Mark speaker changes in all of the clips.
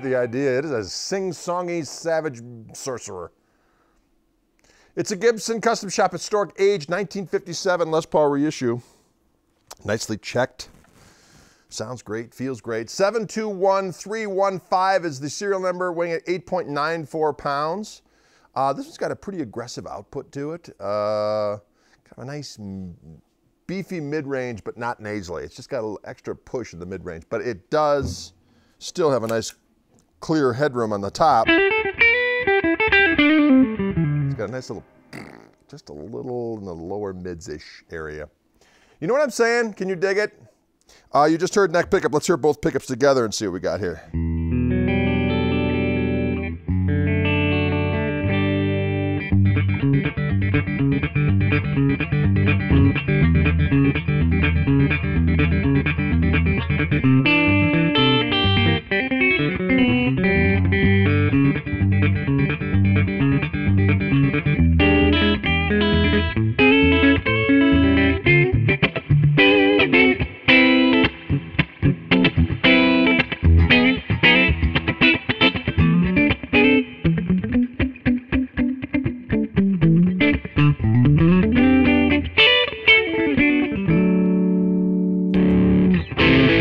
Speaker 1: get the idea. It is a sing-songy savage sorcerer. It's a Gibson Custom Shop Historic Age 1957 Les Paul reissue. Nicely checked. Sounds great, feels great. 721315 is the serial number, weighing at 8.94 pounds. Uh, this one's got a pretty aggressive output to it. Uh, kind of a nice beefy mid-range, but not nasally. It's just got a little extra push in the mid-range, but it does still have a nice clear headroom on the top. It's got a nice little, just a little in the lower mids-ish area. You know what I'm saying? Can you dig it? Uh, you just heard neck pickup. Let's hear both pickups together and see what we got here. Bye.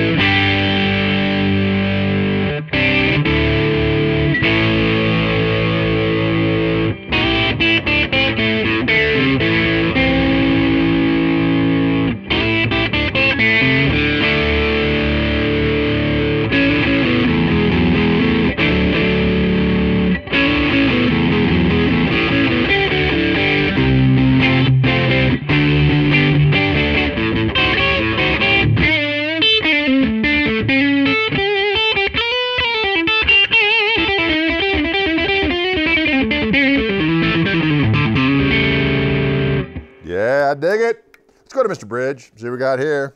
Speaker 1: Yeah, I dig it. Let's go to Mr. Bridge, see what we got here.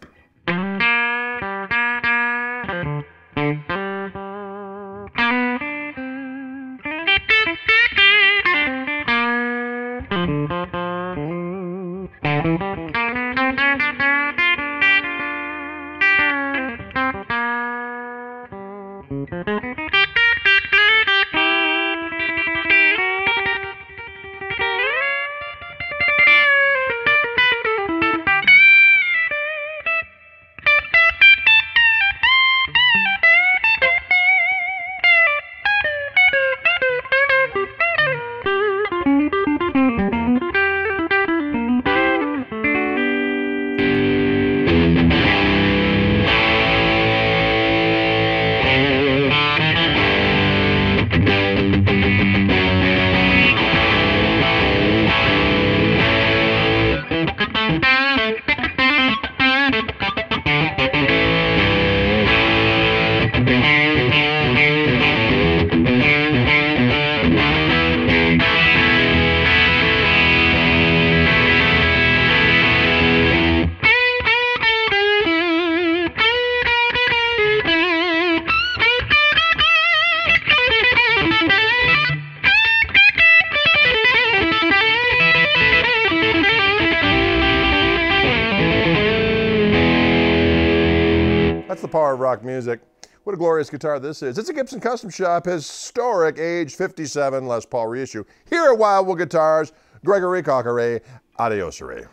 Speaker 1: That's the power of rock music. What a glorious guitar this is. It's a Gibson Custom Shop historic age 57 Les Paul reissue. Here at Wildwood Guitars, Gregory Cockeray, Adios, Ray.